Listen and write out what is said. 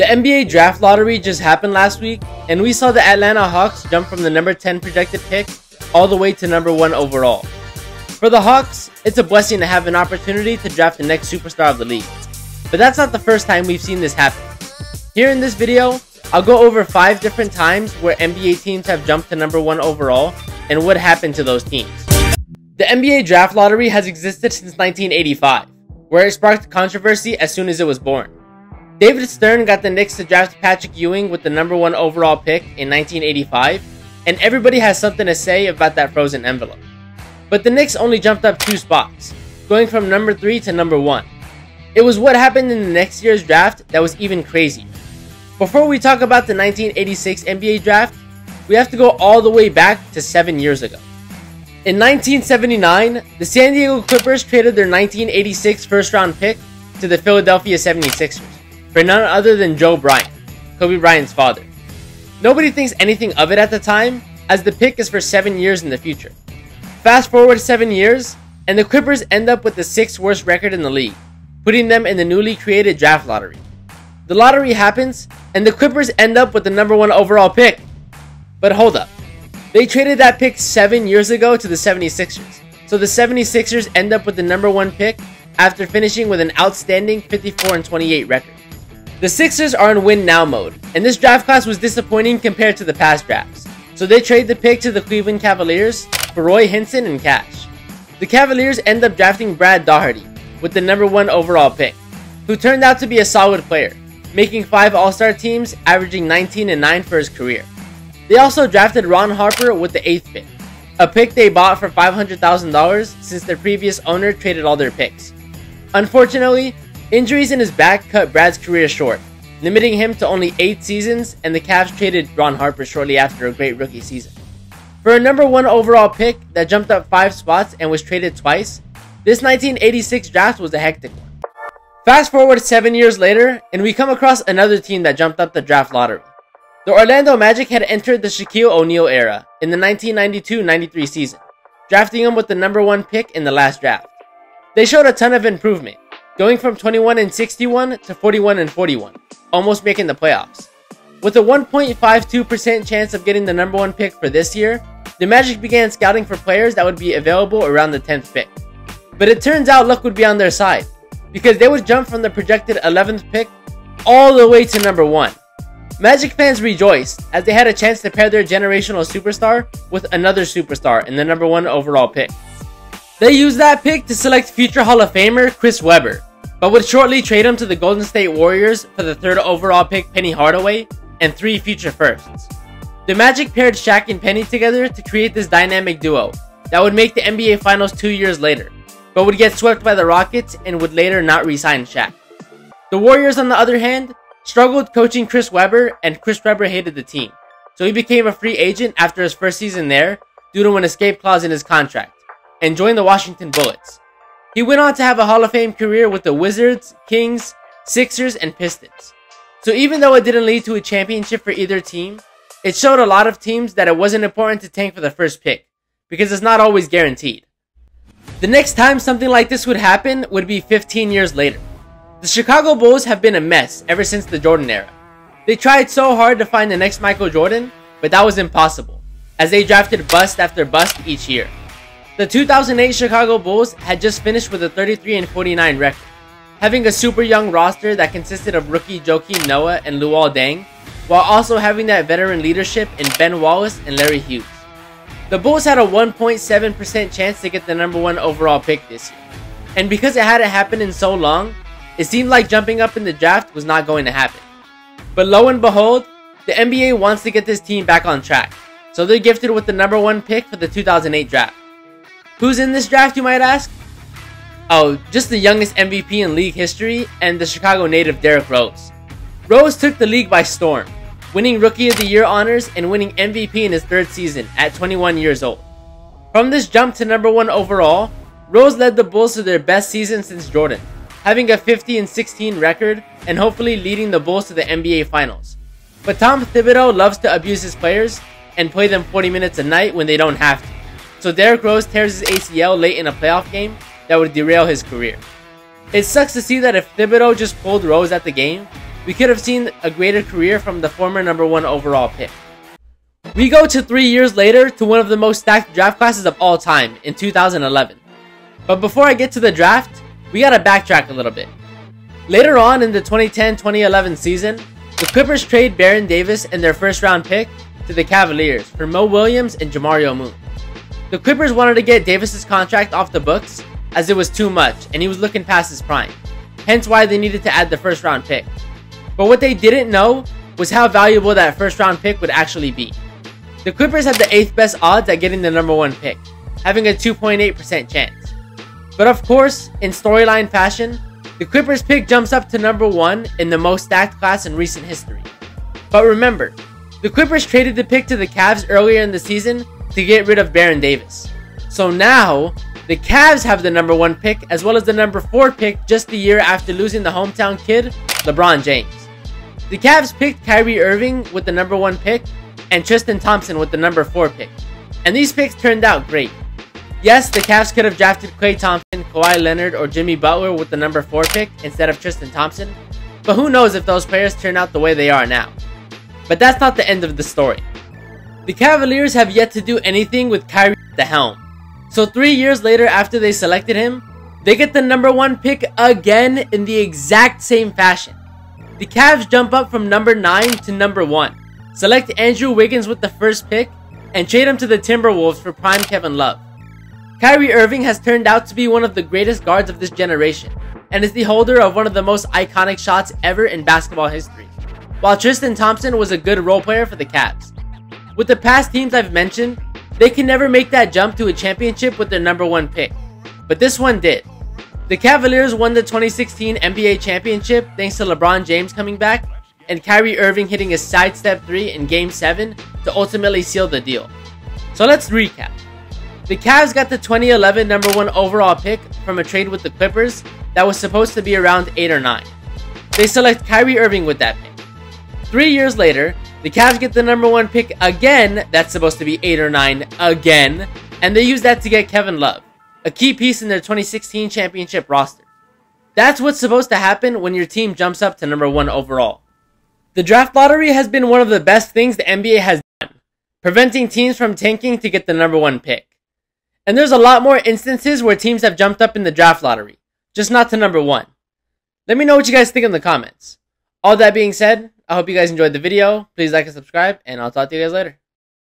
The NBA draft lottery just happened last week, and we saw the Atlanta Hawks jump from the number 10 projected pick all the way to number 1 overall. For the Hawks, it's a blessing to have an opportunity to draft the next superstar of the league. But that's not the first time we've seen this happen. Here in this video, I'll go over 5 different times where NBA teams have jumped to number 1 overall and what happened to those teams. The NBA draft lottery has existed since 1985, where it sparked controversy as soon as it was born. David Stern got the Knicks to draft Patrick Ewing with the number one overall pick in 1985, and everybody has something to say about that frozen envelope. But the Knicks only jumped up two spots, going from number 3 to number 1. It was what happened in the next year's draft that was even crazier. Before we talk about the 1986 NBA draft, we have to go all the way back to 7 years ago. In 1979, the San Diego Clippers traded their 1986 first round pick to the Philadelphia 76ers for none other than Joe Bryant, Kobe Bryant's father. Nobody thinks anything of it at the time, as the pick is for 7 years in the future. Fast forward 7 years, and the Clippers end up with the 6th worst record in the league, putting them in the newly created draft lottery. The lottery happens, and the Clippers end up with the number 1 overall pick. But hold up. They traded that pick 7 years ago to the 76ers. So the 76ers end up with the number 1 pick after finishing with an outstanding 54 and 28 record. The Sixers are in win now mode, and this draft class was disappointing compared to the past drafts. So they trade the pick to the Cleveland Cavaliers for Roy Hinson and cash. The Cavaliers end up drafting Brad Daugherty with the number one overall pick, who turned out to be a solid player, making five All-Star teams, averaging 19 and 9 for his career. They also drafted Ron Harper with the eighth pick, a pick they bought for $500,000 since their previous owner traded all their picks. Unfortunately, Injuries in his back cut Brad's career short, limiting him to only 8 seasons, and the Cavs traded Ron Harper shortly after a great rookie season. For a number 1 overall pick that jumped up 5 spots and was traded twice, this 1986 draft was a hectic one. Fast forward 7 years later, and we come across another team that jumped up the draft lottery. The Orlando Magic had entered the Shaquille O'Neal era in the 1992-93 season, drafting him with the number 1 pick in the last draft. They showed a ton of improvement, going from 21 and 61 to 41 and 41, almost making the playoffs. With a 1.52% chance of getting the number one pick for this year, the Magic began scouting for players that would be available around the 10th pick. But it turns out luck would be on their side, because they would jump from the projected 11th pick all the way to number 1. Magic fans rejoiced as they had a chance to pair their generational superstar with another superstar in the number 1 overall pick. They used that pick to select future Hall of Famer Chris Webber, but would shortly trade him to the Golden State Warriors for the third overall pick Penny Hardaway and three future firsts. The Magic paired Shaq and Penny together to create this dynamic duo that would make the NBA Finals two years later, but would get swept by the Rockets and would later not re-sign Shaq. The Warriors, on the other hand, struggled coaching Chris Webber, and Chris Webber hated the team, so he became a free agent after his first season there due to an escape clause in his contract and joined the Washington Bullets. He went on to have a Hall of Fame career with the Wizards, Kings, Sixers, and Pistons. So even though it didn't lead to a championship for either team, it showed a lot of teams that it wasn't important to tank for the first pick, because it's not always guaranteed. The next time something like this would happen would be 15 years later. The Chicago Bulls have been a mess ever since the Jordan era. They tried so hard to find the next Michael Jordan, but that was impossible, as they drafted bust after bust each year. The 2008 Chicago Bulls had just finished with a 33 and 49 record, having a super young roster that consisted of rookie Joakim Noah and Luol Deng, while also having that veteran leadership in Ben Wallace and Larry Hughes. The Bulls had a 1.7% chance to get the number one overall pick this year, and because it hadn't happened in so long, it seemed like jumping up in the draft was not going to happen. But lo and behold, the NBA wants to get this team back on track, so they're gifted with the number one pick for the 2008 draft. Who's in this draft, you might ask? Oh, just the youngest MVP in league history and the Chicago native Derrick Rose. Rose took the league by storm, winning Rookie of the Year honors and winning MVP in his third season at 21 years old. From this jump to number one overall, Rose led the Bulls to their best season since Jordan, having a 50 and 16 record and hopefully leading the Bulls to the NBA Finals. But Tom Thibodeau loves to abuse his players and play them 40 minutes a night when they don't have to. So Derrick Rose tears his ACL late in a playoff game that would derail his career. It sucks to see that if Thibodeau just pulled Rose at the game, we could have seen a greater career from the former number one overall pick. We go to three years later to one of the most stacked draft classes of all time in 2011. But before I get to the draft, we gotta backtrack a little bit. Later on in the 2010-2011 season, the Clippers trade Baron Davis and their first round pick to the Cavaliers for Mo Williams and Jamario Moon. The Clippers wanted to get Davis's contract off the books as it was too much and he was looking past his prime, hence why they needed to add the first round pick. But what they didn't know was how valuable that first round pick would actually be. The Clippers had the 8th best odds at getting the number 1 pick, having a 2.8% chance. But of course, in storyline fashion, the Clippers pick jumps up to number 1 in the most stacked class in recent history. But remember, the Clippers traded the pick to the Cavs earlier in the season to get rid of Baron Davis. So now, the Cavs have the number 1 pick as well as the number 4 pick just the year after losing the hometown kid, LeBron James. The Cavs picked Kyrie Irving with the number 1 pick and Tristan Thompson with the number 4 pick. And these picks turned out great. Yes, the Cavs could have drafted Klay Thompson, Kawhi Leonard, or Jimmy Butler with the number 4 pick instead of Tristan Thompson, but who knows if those players turn out the way they are now. But that's not the end of the story. The Cavaliers have yet to do anything with Kyrie at the helm. So three years later after they selected him, they get the number 1 pick again in the exact same fashion. The Cavs jump up from number 9 to number 1 select Andrew Wiggins with the first pick, and trade him to the Timberwolves for prime Kevin Love. Kyrie Irving has turned out to be one of the greatest guards of this generation, and is the holder of one of the most iconic shots ever in basketball history, while Tristan Thompson was a good role player for the Cavs. With the past teams I've mentioned, they can never make that jump to a championship with their number one pick, but this one did. The Cavaliers won the 2016 NBA championship thanks to LeBron James coming back and Kyrie Irving hitting a sidestep 3 in Game 7 to ultimately seal the deal. So let's recap. The Cavs got the 2011 number 1 overall pick from a trade with the Clippers that was supposed to be around 8 or 9. They select Kyrie Irving with that pick. Three years later, the Cavs get the number 1 pick again, that's supposed to be 8 or 9 again, and they use that to get Kevin Love, a key piece in their 2016 championship roster. That's what's supposed to happen when your team jumps up to number 1 overall. The draft lottery has been one of the best things the NBA has done, preventing teams from tanking to get the number one pick. And there's a lot more instances where teams have jumped up in the draft lottery, just not to number one. Let me know what you guys think in the comments. All that being said, I hope you guys enjoyed the video. Please like and subscribe, and I'll talk to you guys later.